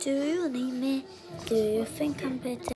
Do you need me? Do you think I'm better?